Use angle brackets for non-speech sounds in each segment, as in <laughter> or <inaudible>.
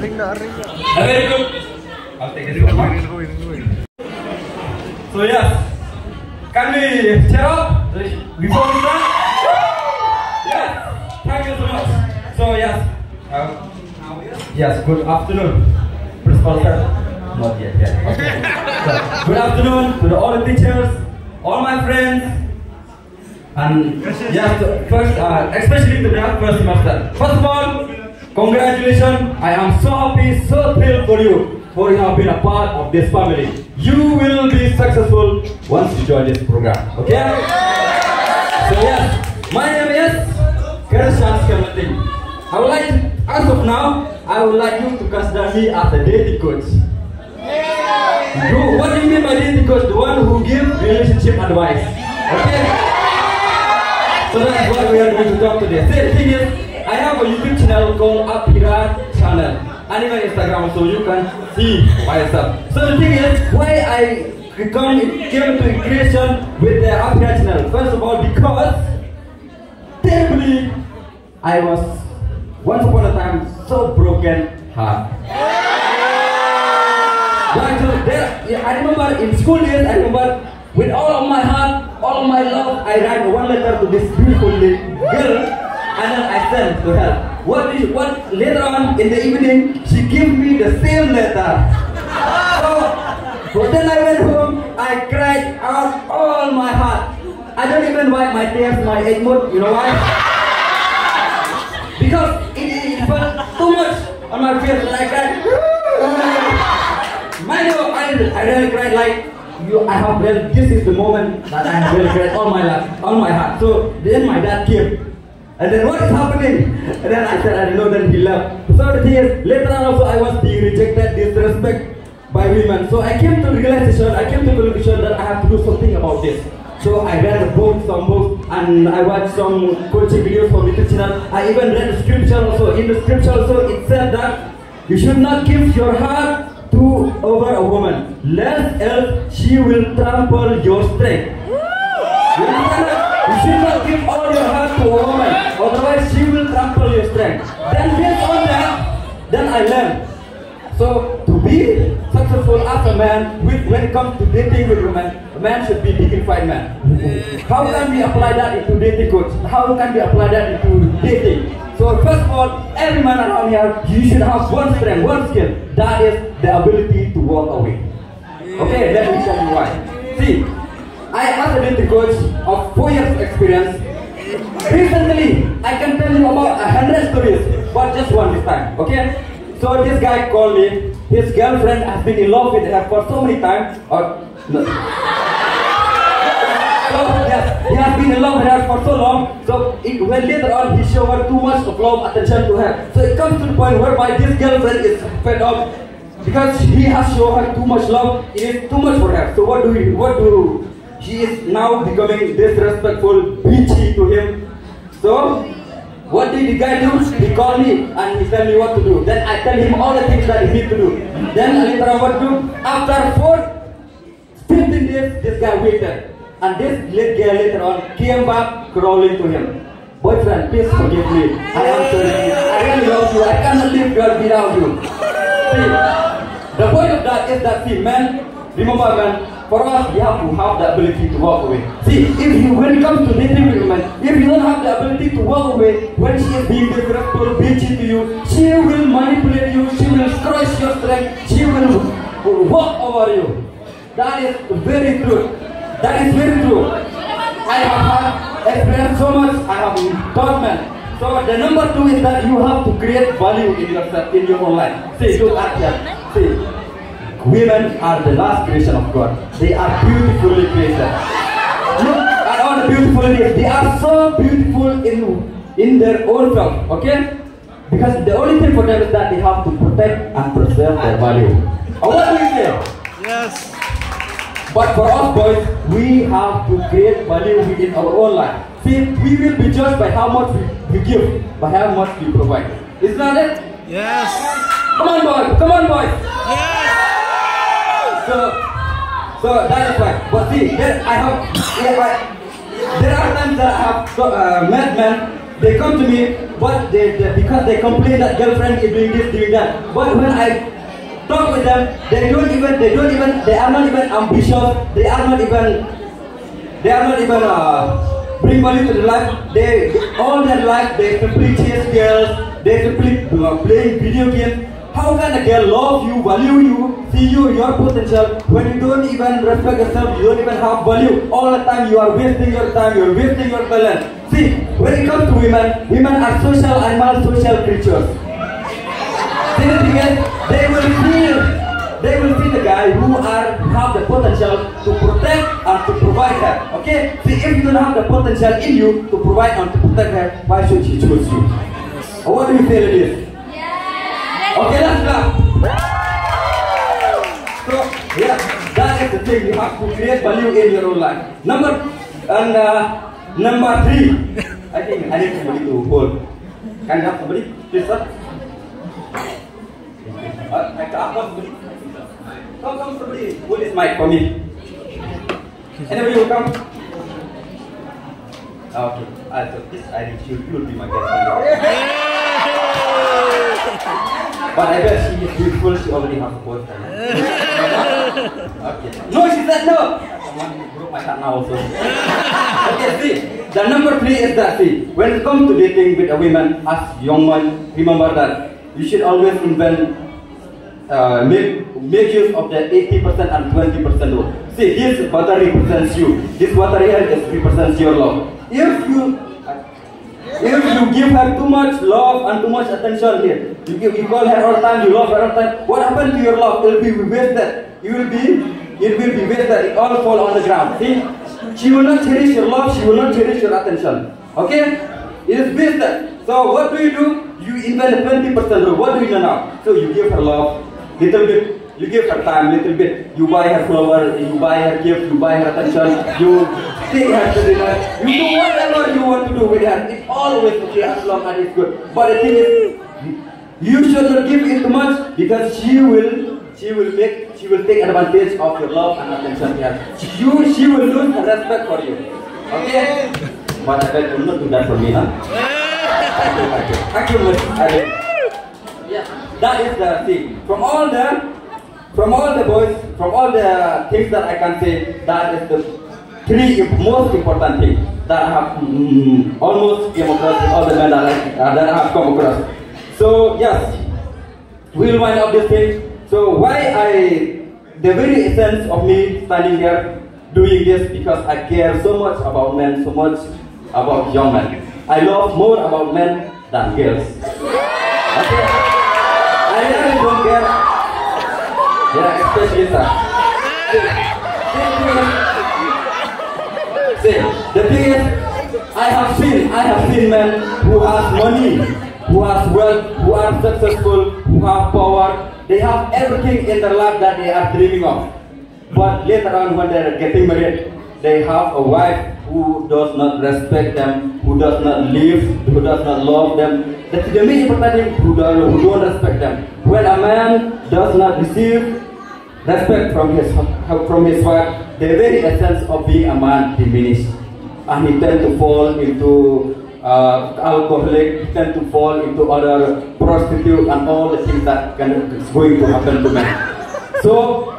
Ring na, ring Very good. So yes, can we cheer up before we start? Yes, thank you so much. So yes, uh, yes, good afternoon, Principal sir. Not yet, yet. Okay. So, good afternoon to the, all the teachers, all my friends, and yes, first, uh, especially to the first semester. First of all, congratulations! I am so happy, so thrilled for you, for you have been a part of this family. You will be successful once you join this program. Okay? So yes, my name is Kershan Skamating. I would like, to, as of now, I would like you to consider me as a dating coach. You, what do you mean by dating coach? The one who gives relationship advice. Okay? So that's what we are going to talk today. The thing is, have a YouTube channel called Apphira Channel. And even Instagram, so you can see myself. So the thing is, why I come came to creation with the Apphira Channel. First of all, because terribly, I was once upon a time so broken heart. Yeah, I remember in school days, I remember with all of my heart, all of my love, I write one letter to this beautiful girl, and then I sent to her. What is what later on in the evening, she gave me the same letter. So, but then I went home, I cried out all my heart. I don't even wipe my tears, my mode, you know why? Because it, it felt too much on my face like that. Mind you, I, I really cried like you. I have really, this is the moment that I have really cried all my life, all my heart. So then my dad came. And then what is happening? And then I said, I know, then he left. So the thing is, later on also I was being rejected, disrespect by women. So I came to realization, I came to realization that I have to do something about this. So I read a book, some books, and I watched some coaching videos from the channel. I even read the scripture also. In the scripture also, it said that you should not give your heart to over a woman, lest else she will trample your strength. Strength. Then based on that, then I learned. So to be successful as a man, with, when it comes to dating with women, a man should be dignified man. How can we apply that into dating coach? How can we apply that into dating? So first of all, every man around here, you should have one strength, one skill. That is the ability to walk away. Okay, let me tell you why. See, I as a dating coach of four years experience, recently time. Okay? So this guy called me. His girlfriend has been in love with her for so many times. Or no. So yes, he has been in love with her for so long. So it, when later on he showed her too much of love attention to her. So it comes to the point whereby this girlfriend is fed up because he has shown her too much love. It is too much for her. So what do we? What do? She is now becoming disrespectful, bitchy to him. So what did the guy do? He called me and he tell me what to do. Then I tell him all the things that he need to do. Then later on what do? After four 15 days, this guy waited. And this late girl later on came back crawling to him. Boyfriend, please forgive me. I am sorry. I really love you. I cannot live girl without you. See, the point of that is that see, men, remember man, for us we have to have the ability to walk away. See, if you when it comes to with women, if you don't have the ability to walk away when she is being disrespectful, bitchy to you, she will manipulate you, she will crush your strength, she will walk over you. That is very true. That is very true. I have had experienced so much. I have taught men. So the number two is that you have to create value in yourself, in your own life. See, look at them. See, women are the last creation of God. They are beautifully created. Look at all the beautiful ladies. They are so beautiful in in their own self. Okay? Because the only thing for them is that they have to protect and preserve their value. Or what do you say? Yes. But for us boys, we have to create value within our own life. See, we will be judged by how much we, we give, by how much we provide. Isn't that it? Yes. Come on, boys. Come on, boys. So, so that is why. But see, there I have, yeah, I, there are times that I have uh, met men they come to me, but they, they because they complain that girlfriend is doing this, doing that. But when I talk with them, they don't even, they don't even, they are not even ambitious. They are not even, they are not even uh, bring value to the life. They all their life they simply chase girls. They simply uh, playing video games. How can a girl love you, value you, see you, your potential when you don't even respect yourself, you don't even have value? All the time you are wasting your time, you are wasting your talent. See, when it comes to women, women are social animals, social creatures. See the thing is, they will feel, they will see the guy who are have the potential to protect and to provide her. Okay? See, if you don't have the potential in you to provide and to protect her, why should she choose you? What do you feel it is? Okay, let's clap. So, yeah, that is the thing. You have to create value in your own life. Number and uh, number three. I think I need I somebody, please, sir? I. Come, come, somebody. Hold this mic for me. Anybody will come? Okay. Uh, so this I think you will be my guest. But I bet she is beautiful, she already has a boyfriend. <laughs> okay. No, she said no! Someone broke my heart now also. okay, see, the number three is that, see, when it comes to dating with a woman, as young man, remember that you should always invent, uh, make, make use of the 80% and 20% rule. See, this water represents you. This water here just represents your love. If you if you give her too much love and too much attention here, you, give, you call her all the time, you love her all the time, what happened to your love? It will be wasted. You will be, it will be wasted. It all fall on the ground. See? She will not cherish your love, she will not cherish your attention. Okay? It is wasted. So what do you do? You invent a 20% rule. What do you do now? So you give her love, little bit, you give her time, little bit. You buy her flower, you buy her gift, you buy her attention, you take her to dinner, you do whatever you want to do with her. Always okay as long as it's good. But the thing is, you should not give it too much because she will she will make she will take advantage of your love and attention here. You she will lose her respect for you. Okay? But I bet you will not do that for me, huh? Actually, I yeah, that is the thing. From all the from all the boys, from all the things that I can say, that is the three most important things that have mm, almost came across all the men that I, uh, that have come across. So yes, we'll wind up this thing. So why I, the very essence of me standing here doing this because I care so much about men, so much about young men. I love more about men than girls. Okay? I really don't care. Yeah, especially sir. See, the thing is, I have seen, I have seen men who have money, who have wealth, who are successful, who have power. They have everything in their life that they are dreaming of. But later on, when they are getting married, they have a wife who does not respect them, who does not live, who does not love them. That's the main important thing, who don't, who don't respect them. When a man does not receive respect from his from his wife, the very essence of being a man diminishes, and he tend to fall into uh, alcoholic, he tend to fall into other prostitute and all the things that can, is going to happen to men. So,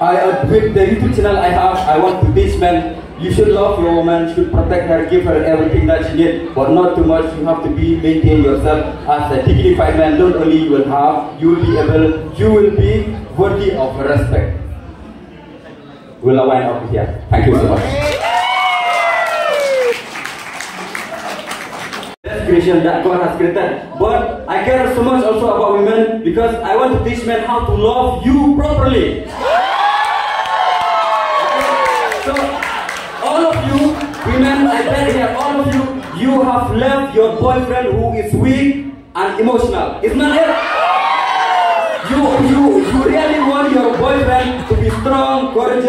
I uh, with the YouTube channel I have, I want to teach men. You should love your woman, you should protect her, give her everything that she needs, but not too much. You have to be maintain yourself as a dignified man. Not only you will have, you will be able, you will be worthy of respect. We'll wind up here. Thank you so much. Creation that God has created. But I care so much also about women because I want to teach men how to love you properly. So, all of you, women, I bet here, all of you, you have left your boyfriend who is weak and emotional. Isn't it? You, you,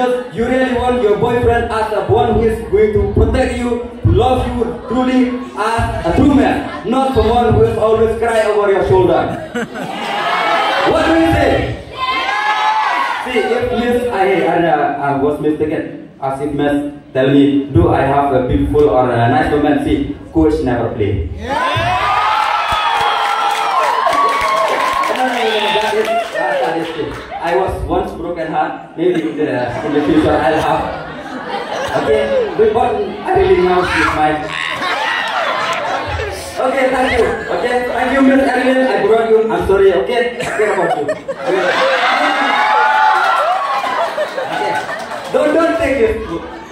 courageous. You really want your boyfriend as a one who is going to protect you, love you truly as a true man, not someone who is always cry over your shoulder. <laughs> what do you say? See, if Miss, I, I, I was mistaken as if Miss tell me, do I have a beautiful or a nice woman? See, coach never play. No, I was once broken heart. Maybe in the, in the future I'll have. Okay, but I really know she's mine. Okay, thank you. Okay, thank you, Miss Evelyn. I brought you. I'm sorry. Okay, forget about you. Okay. okay. Don't don't take it.